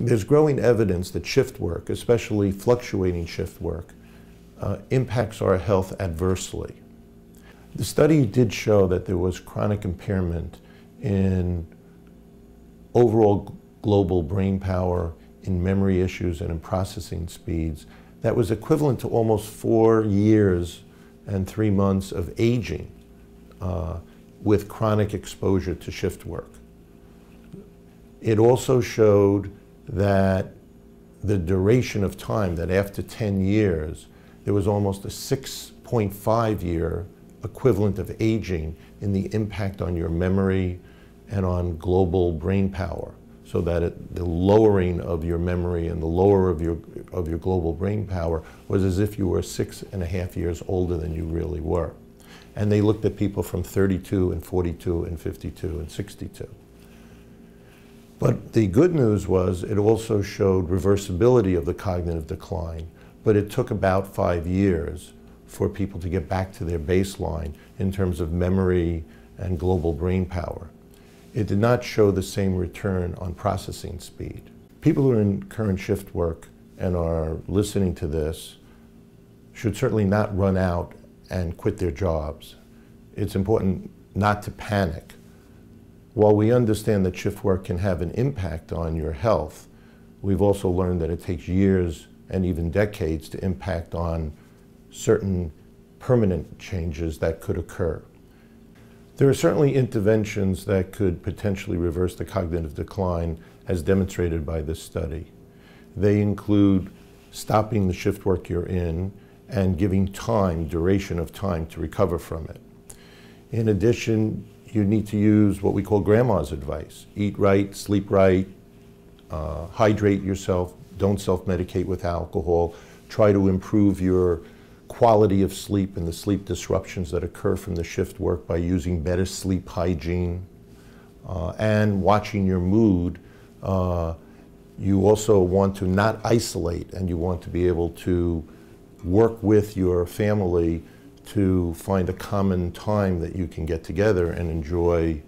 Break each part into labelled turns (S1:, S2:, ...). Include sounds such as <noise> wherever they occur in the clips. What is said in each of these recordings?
S1: There's growing evidence that shift work, especially fluctuating shift work, uh, impacts our health adversely. The study did show that there was chronic impairment in overall global brain power, in memory issues, and in processing speeds that was equivalent to almost four years and three months of aging uh, with chronic exposure to shift work. It also showed that the duration of time, that after 10 years, there was almost a 6.5 year equivalent of aging in the impact on your memory and on global brain power. So that it, the lowering of your memory and the lower of your, of your global brain power was as if you were six and a half years older than you really were. And they looked at people from 32 and 42 and 52 and 62. But the good news was it also showed reversibility of the cognitive decline, but it took about five years for people to get back to their baseline in terms of memory and global brain power. It did not show the same return on processing speed. People who are in current shift work and are listening to this should certainly not run out and quit their jobs. It's important not to panic while we understand that shift work can have an impact on your health, we've also learned that it takes years and even decades to impact on certain permanent changes that could occur. There are certainly interventions that could potentially reverse the cognitive decline as demonstrated by this study. They include stopping the shift work you're in and giving time, duration of time to recover from it. In addition, you need to use what we call grandma's advice. Eat right, sleep right, uh, hydrate yourself, don't self-medicate with alcohol, try to improve your quality of sleep and the sleep disruptions that occur from the shift work by using better sleep hygiene uh, and watching your mood. Uh, you also want to not isolate and you want to be able to work with your family to find a common time that you can get together and enjoy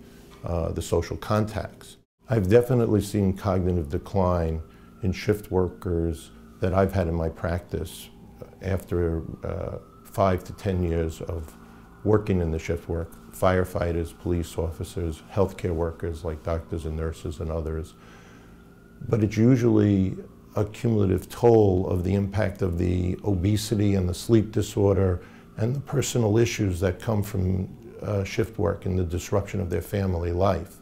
S1: uh, the social contacts. I've definitely seen cognitive decline in shift workers that I've had in my practice after uh, five to 10 years of working in the shift work, firefighters, police officers, healthcare workers like doctors and nurses and others. But it's usually a cumulative toll of the impact of the obesity and the sleep disorder and the personal issues that come from uh, shift work and the disruption of their family life.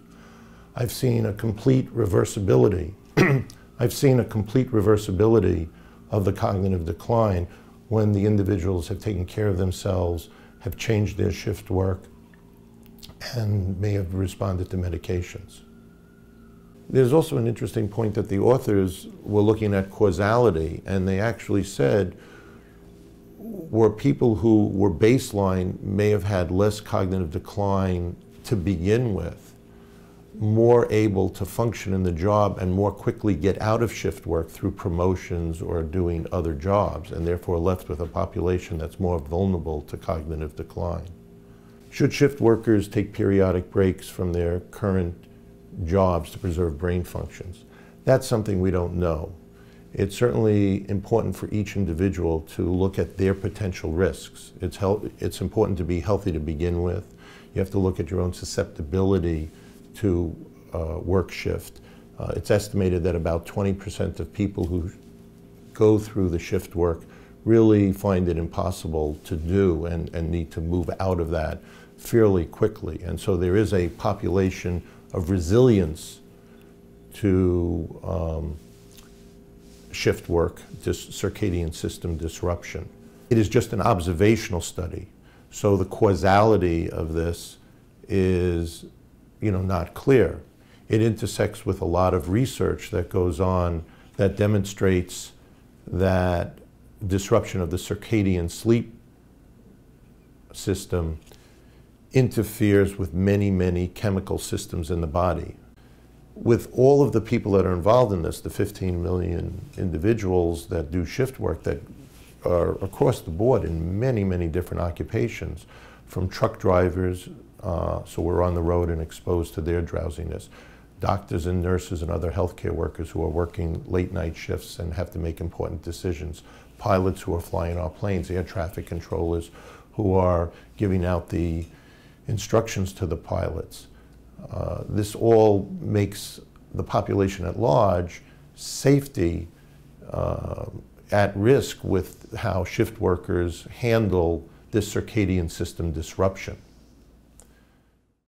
S1: I've seen a complete reversibility. <clears throat> I've seen a complete reversibility of the cognitive decline when the individuals have taken care of themselves, have changed their shift work, and may have responded to medications. There's also an interesting point that the authors were looking at causality, and they actually said were people who were baseline may have had less cognitive decline to begin with, more able to function in the job and more quickly get out of shift work through promotions or doing other jobs, and therefore left with a population that's more vulnerable to cognitive decline. Should shift workers take periodic breaks from their current jobs to preserve brain functions? That's something we don't know it's certainly important for each individual to look at their potential risks. It's, it's important to be healthy to begin with. You have to look at your own susceptibility to uh, work shift. Uh, it's estimated that about 20% of people who go through the shift work really find it impossible to do and, and need to move out of that fairly quickly. And so there is a population of resilience to um, shift work, this circadian system disruption. It is just an observational study, so the causality of this is, you know, not clear. It intersects with a lot of research that goes on that demonstrates that disruption of the circadian sleep system interferes with many, many chemical systems in the body with all of the people that are involved in this, the 15 million individuals that do shift work that are across the board in many, many different occupations, from truck drivers, uh, so we're on the road and exposed to their drowsiness, doctors and nurses and other healthcare workers who are working late night shifts and have to make important decisions, pilots who are flying our planes, air traffic controllers who are giving out the instructions to the pilots. Uh, this all makes the population at large safety uh, at risk with how shift workers handle this circadian system disruption.